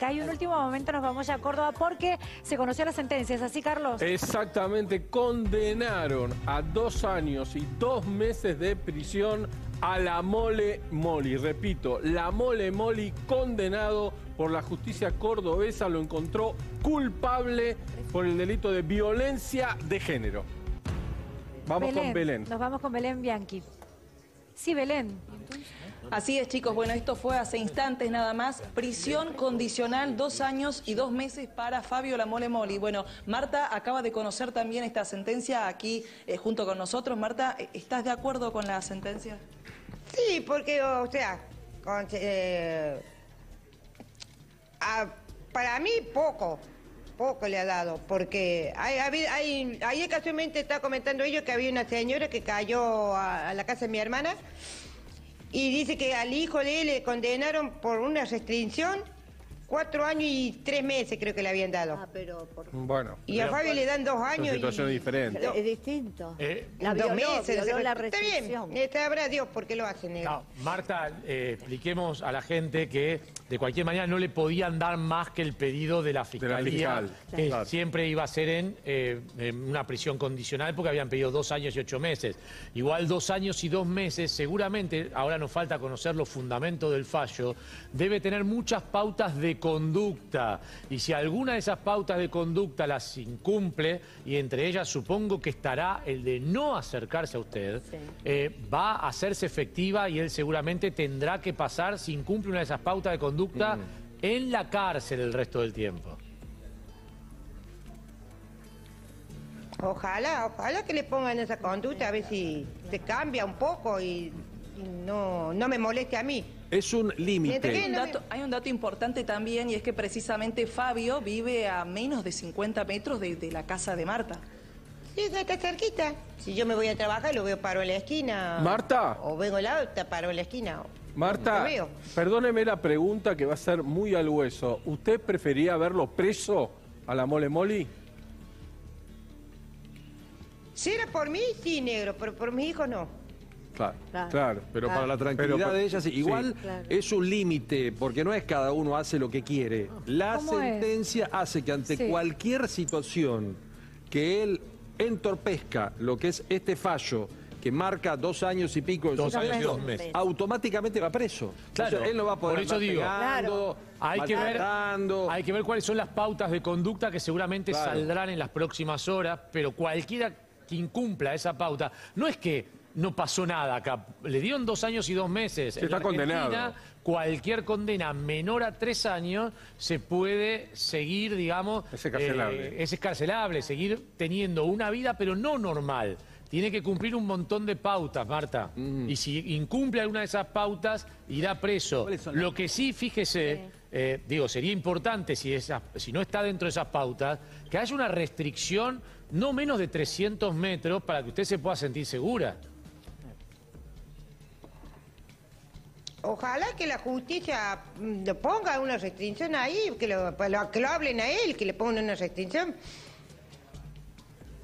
Hay un último momento, nos vamos a Córdoba porque se conoció la sentencia, ¿es así, Carlos? Exactamente, condenaron a dos años y dos meses de prisión a la Mole Moli. Repito, la Mole Moli condenado por la justicia cordobesa, lo encontró culpable por el delito de violencia de género. Vamos con Belén. Nos vamos con Belén Bianchi. Sí, Belén. Así es, chicos. Bueno, esto fue hace instantes nada más. Prisión condicional, dos años y dos meses para Fabio La Mole Moli. Bueno, Marta acaba de conocer también esta sentencia aquí eh, junto con nosotros. Marta, ¿estás de acuerdo con la sentencia? Sí, porque, o sea, eh, para mí poco, poco le ha dado, porque hay, hay, ahí casualmente está comentando ellos que había una señora que cayó a la casa de mi hermana y dice que al hijo de él le condenaron por una restricción Cuatro años y tres meses creo que le habían dado. Ah, pero por... Bueno. Y a Fabio le dan dos años. Son situaciones diferentes. Es distinto. Eh, la dos meses. la está bien. Está, habrá Dios por qué lo hacen. No, Marta, eh, expliquemos a la gente que de cualquier manera no le podían dar más que el pedido de la Fiscalía, que siempre iba a ser en, eh, en, una prisión condicional porque habían pedido dos años y ocho meses. Igual dos años y dos meses, seguramente, ahora nos falta conocer los fundamentos del fallo, debe tener muchas pautas de conducta. Y si alguna de esas pautas de conducta las incumple, y entre ellas supongo que estará el de no acercarse a usted, eh, va a hacerse efectiva y él seguramente tendrá que pasar, si incumple una de esas pautas de conducta, mm. en la cárcel el resto del tiempo. Ojalá, ojalá que le pongan esa conducta, a ver si se cambia un poco y no, no me moleste a mí. Es un límite. Hay, un dato importante también y es que precisamente Fabio vive a menos de 50 metros de, la casa de Marta. Sí, está cerquita. Si yo me voy a trabajar, lo veo paro en la esquina. Marta. O vengo al lado, te paro en la esquina. Marta, perdóneme la pregunta que va a ser muy al hueso. ¿Usted prefería verlo preso a la mole moli? Si era por mí, sí, negro, pero por mis hijos no. Claro, claro, pero para la tranquilidad de ellas, igual es un límite, porque no es cada uno hace lo que quiere. La sentencia hace que ante cualquier situación que él entorpezca lo que es este fallo, que marca dos años y pico, dos años y dos meses. automáticamente va preso. Claro, él no va a poder por eso digo, hay, que ver, hay que ver cuáles son las pautas de conducta que seguramente saldrán en las próximas horas, pero cualquiera que incumpla esa pauta, no es que no pasó nada acá. Le dieron dos años y dos meses. Se está condenado. Cualquier condena menor a tres años se puede seguir, digamos... Es escarcelable. Eh, es escarcelable, seguir teniendo una vida, pero no normal. Tiene que cumplir un montón de pautas, Marta. Mm. Y si incumple alguna de esas pautas, irá preso. Lo que sí, fíjese, eh, digo, sería importante, si, si no está dentro de esas pautas, que haya una restricción no menos de 300 metros para que usted se pueda sentir segura. Ojalá que la justicia mm, le ponga una restricción ahí, que lo, que lo hablen a él, que le pongan una restricción.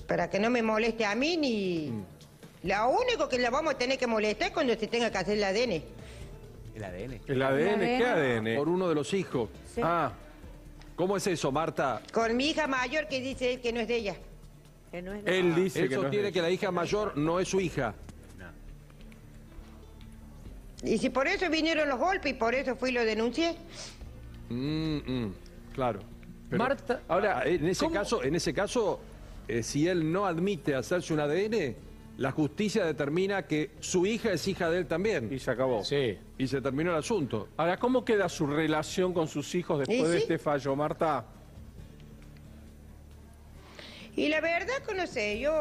Para que no me moleste a mí ni... Mm. Lo único que le vamos a tener que molestar es cuando se tenga que hacer el ADN. ¿El ADN? ¿El ADN? ¿Qué ADN? Por uno de los hijos. Ah, ¿cómo es eso, Marta? Con mi hija mayor que dice él que no es de ella. Que no es de él dice que sostiene que la hija mayor no es su hija. Y si por eso vinieron los golpes y por eso fui y lo denuncié. Mm, mm, claro. Marta, ahora, en ese caso, en ese caso eh, si él no admite hacerse un ADN, la justicia determina que su hija es hija de él también. Y se acabó. Sí. Y se terminó el asunto. Ahora, ¿cómo queda su relación con sus hijos después de este fallo, Marta? Y la verdad que no sé, yo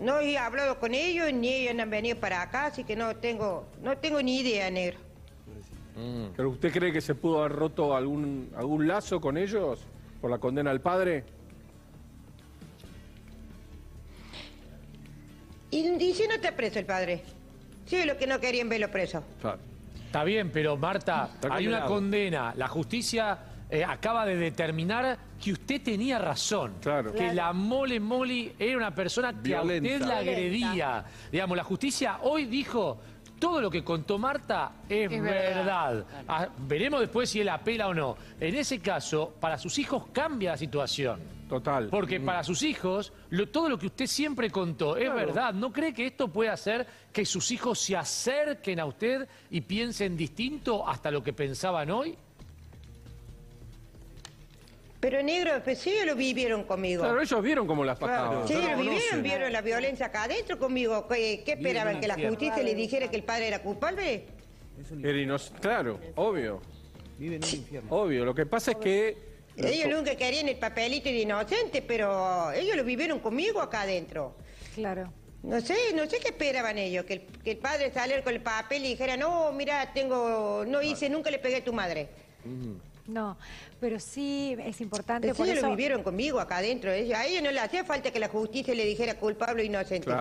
no he hablado con ellos, ni ellos han venido para acá, así que no tengo, no tengo ni idea, negro. Mm. ¿Pero usted cree que se pudo haber roto algún, algún lazo con ellos por la condena al padre? Y, si no está preso el padre. Sí, lo que no querían verlo preso. Está bien, pero Marta, hay una condena. La justicia eh, acaba de determinar que usted tenía razón. Claro. Que la mole moli era una persona que a usted la agredía. Digamos, la justicia hoy dijo todo lo que contó Marta es, Es verdad. verdad. Ah, veremos después si él apela o no. En ese caso, para sus hijos cambia la situación. Total. Porque para sus hijos, lo- todo lo que usted siempre contó es verdad. ¿No cree que esto puede hacer que sus hijos se acerquen a usted y piensen distinto hasta lo que pensaban hoy? Pero negro, pues sí, ellos lo vivieron conmigo. Claro, ellos vieron cómo las pasaban. Sí, Ya lo lo vivieron, conocen. vieron la violencia acá adentro conmigo. ¿Qué, qué esperaban? ¿Que la justicia le dijera que el padre era culpable? Era Claro, obvio. Vive en un infierno. Obvio. Lo que pasa es que. Ellos nunca querían el papelito de inocente, pero ellos lo vivieron conmigo acá adentro. Claro. No sé, no sé qué esperaban ellos, que el, que el padre saliera con el papel y dijera, no, mira, tengo, no hice, nunca le pegué a tu madre. No, pero sí es importante Pero por ellos eso... lo vivieron conmigo acá adentro. A ellos no le hacía falta que la justicia le dijera culpable o inocente. Claro.